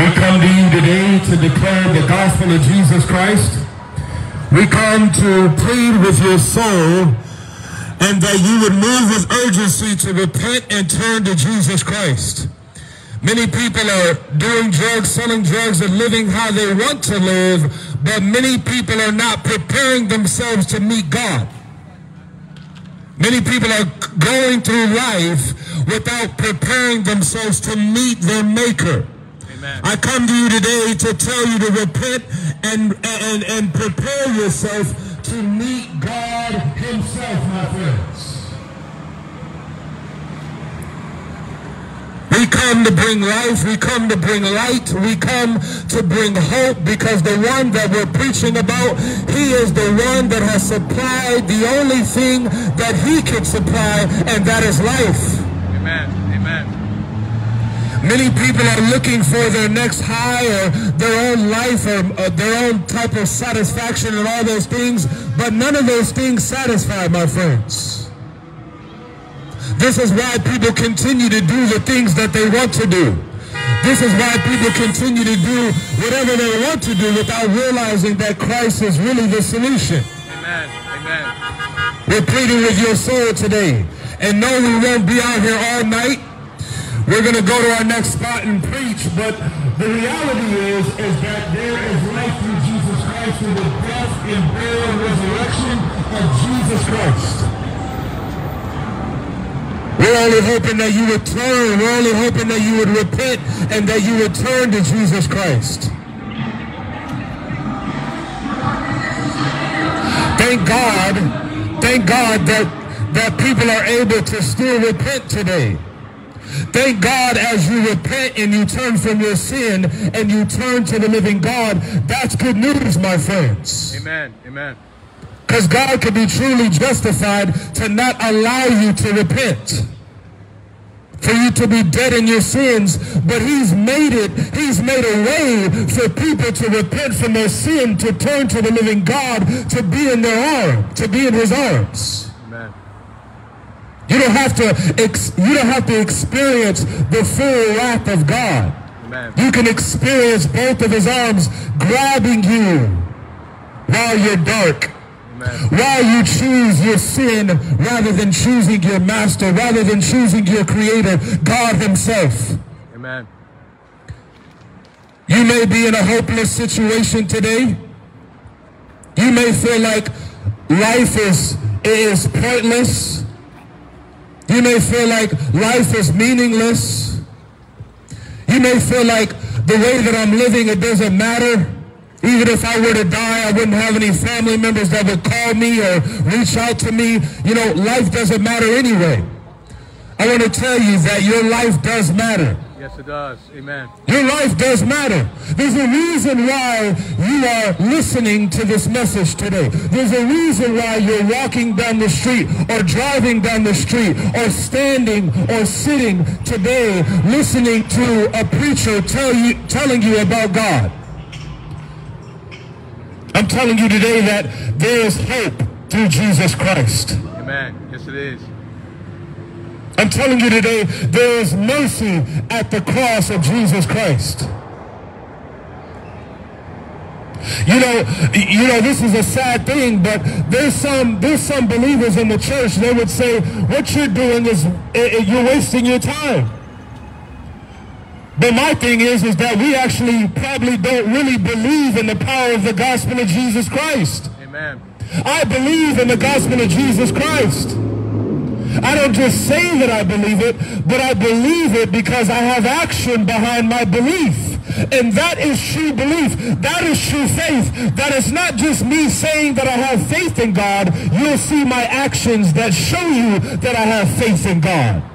We come to you today to declare the gospel of Jesus Christ. We come to plead with your soul and that you would move with urgency to repent and turn to Jesus Christ. Many people are doing drugs, selling drugs, and living how they want to live, but many people are not preparing themselves to meet God. Many people are going through life without preparing themselves to meet their Maker. Amen. I come to you today to tell you to repent and, and, and prepare yourself to meet God himself, my friends. We come to bring life. We come to bring light. We come to bring hope because the one that we're preaching about, he is the one that has supplied the only thing that he can supply, and that is life. Amen. Amen. Many people are looking for their next high or their own life or uh, their own type of satisfaction and all those things, but none of those things satisfy, my friends. This is why people continue to do the things that they want to do. This is why people continue to do whatever they want to do without realizing that Christ is really the solution. Amen. Amen. We're pleading with your soul today. And no, we won't be out here all night. We're going to go to our next spot and preach. But the reality is, is that there is life through Jesus Christ through the death and burial and resurrection of Jesus Christ. We're only hoping that you would turn. We're only hoping that you would repent and that you would turn to Jesus Christ. Thank God, thank God that, that people are able to still repent today. Thank God as you repent and you turn from your sin and you turn to the living God. That's good news, my friends. Amen. Amen. Because God can be truly justified to not allow you to repent. For you to be dead in your sins, but he's made it, he's made a way for people to repent from their sin, to turn to the living God, to be in their arm, to be in his arms. You don't have to ex- you don't have to experience the full wrath of God. Amen. You can experience both of his arms grabbing you while you're dark. Amen. While you choose your sin rather than choosing your master, rather than choosing your creator, God himself. Amen. You may be in a hopeless situation today. You may feel like life is, is pointless. You may feel like life is meaningless. You may feel like the way that I'm living, it doesn't matter. Even if I were to die, I wouldn't have any family members that would call me or reach out to me. You know, life doesn't matter anyway. I want to tell you that your life does matter. Yes, it does. Amen. Your life does matter. There's a reason why you are listening to this message today. There's a reason why you're walking down the street or driving down the street or standing or sitting today listening to a preacher tell you, telling you about God. I'm telling you today that there is hope through Jesus Christ. Amen. Yes, it is. I'm telling you today, there is mercy at the cross of Jesus Christ. You know, you know, this is a sad thing, but there's some there's some believers in the church. They would say, "What you're doing is you're wasting your time." But my thing is, is that we actually probably don't really believe in the power of the gospel of Jesus Christ. Amen. I believe in the gospel of Jesus Christ. I don't just say that I believe it, but I believe it because I have action behind my belief. And that is true belief. That is true faith. That is not just me saying that I have faith in God. You'll see my actions that show you that I have faith in God.